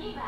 一百